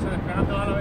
se